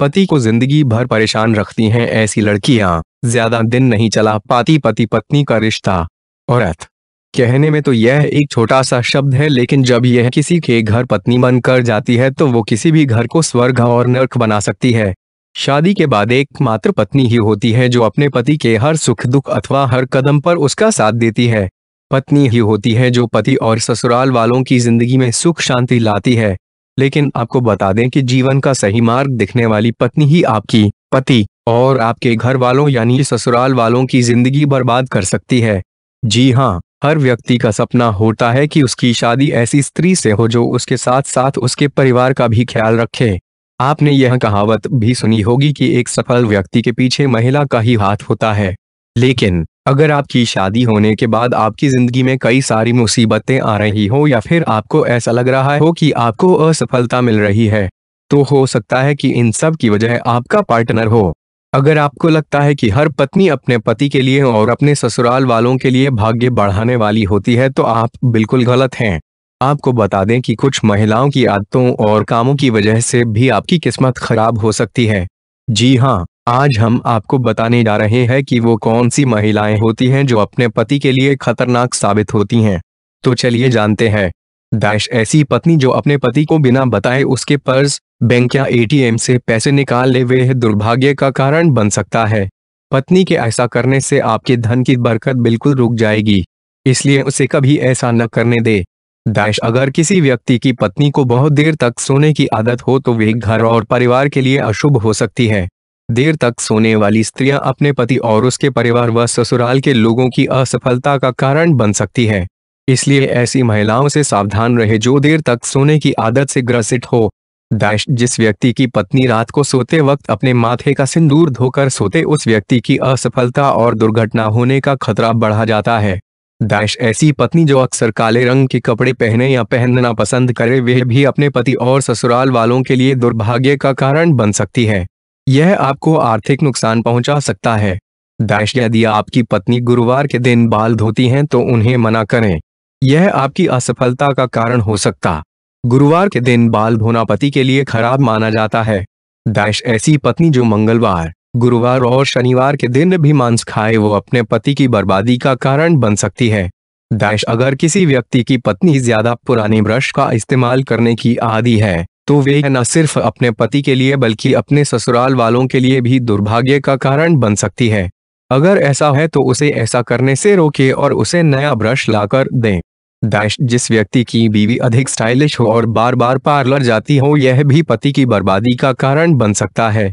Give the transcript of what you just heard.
पति को ज़िंदगी भर परेशान रखती हैं ऐसी लड़कियाँ। ज़्यादा दिन नहीं चला पाती पति पत्नी का रिश्ता। औरत, कहने में तो यह एक छोटा सा शब्द है, लेकिन जब यह किसी के घर पत्नी बनकर जाती है तो वो किसी भी घर को स्वर्ग और नर्क बना सकती है। शादी के बाद एक मात्र पत्नी ही होती है, जो अपने पति के हर सुख दुख अथवा हर कदम पर उसका साथ देती है। पत्नी ही होती है, जो पति और ससुराल वालों की ज़िंदगी में सुख शांति लाती है। लेकिन आपको बता दें कि जीवन का सही मार्ग दिखने वाली पत्नी ही आपकी पति और आपके घर वालों यानी ससुराल वालों की ज़िंदगी बर्बाद कर सकती है। जी हाँ हर व्यक्ति का सपना होता है कि उसकी शादी ऐसी स्त्री से हो जो उसके साथ साथ उसके परिवार का भी ख्याल रखे। आपने यह कहावत भी सुनी होगी कि एक सफल व्यक्ति के पीछे महिला का ही हाथ होता है। लेकिन, अगर आपकी शादी होने के बाद आपकी ज़िंदगी में कई सारी मुसीबतें आ रही हो या फिर आपको ऐसा लग रहा हो कि आपको असफलता मिल रही है तो हो सकता है कि इन सब की वजह आपका पार्टनर हो। अगर आपको लगता है कि हर पत्नी अपने पति के लिए और अपने ससुराल वालों के लिए भाग्य बढ़ाने वाली होती है तो आप बिल्कुल गलत हैं। आपको बता दें कि कुछ महिलाओं की आदतों और कामों की वजह से भी आपकी किस्मत खराब हो सकती है। जी हाँ। आज हम आपको बताने जा रहे हैं कि वो कौन सी महिलाएँ होती हैं जो अपने पति के लिए खतरनाक साबित होती हैं। तो चलिए जानते हैं। दाइश ऐसी पत्नी जो अपने पति को बिना बताए उसके पर्स, बैंक या एटीएम से पैसे निकाल ले वे दुर्भाग्य का कारण बन सकता है। पत्नी के ऐसा करने से आपके धन की बरकत बिल्कुल रुक जाएगी। इसलिए उसे कभी ऐसा न करने दे। दाइश अगर किसी व्यक्ति की पत्नी को बहुत देर तक सोने की आदत हो तो वे घर और परिवार के लिए अशुभ हो सकती है। देर तक सोने वाली स्त्रियाँ अपने पति और उसके परिवार व ससुराल के लोगों की असफलता का कारण बन सकती है। इसलिए ऐसी महिलाओं से सावधान रहे जो देर तक सोने की आदत से ग्रसित हो। दाइश जिस व्यक्ति की पत्नी रात को सोते वक्त अपने माथे का सिंदूर धोकर सोते उस व्यक्ति की असफलता और दुर्घटना होने का खतरा बढ़ा जाता है। दाइश ऐसी पत्नी जो अक्सर काले रंग के कपड़े पहने या पहनना पसंद करे वह भी अपने पति और ससुराल वालों के लिए दुर्भाग्य का कारण बन सकती है। यह आपको आर्थिक नुकसान पहुँचा सकता है। दाइश, यदि आपकी पत्नी गुरुवार के दिन बाल धोती हैं तो उन्हें मना करें। यह आपकी असफलता का कारण हो सकता। गुरुवार के दिन बाल धोना पति के लिए खराब माना जाता है। दाइश, ऐसी पत्नी जो मंगलवार, गुरुवार और शनिवार के दिन भी मांस खाए, वो अपने पति की बर्बादी का कारण बन सकती है। दाइश, अगर किसी व्यक्ति की पत्नी ज़्यादा पुराने ब्रश का इस्तेमाल करने की आदि है तो वे न सिर्फ़ अपने पति के लिए बल्कि अपने ससुराल वालों के लिए भी दुर्भाग्य का कारण बन सकती है। अगर ऐसा है तो उसे ऐसा करने से रोके और उसे नया ब्रश लाकर दें। दाइश जिस व्यक्ति की बीवी अधिक स्टाइलिश हो और बार बार पार्लर जाती हो, यह भी पति की बर्बादी का कारण बन सकता है।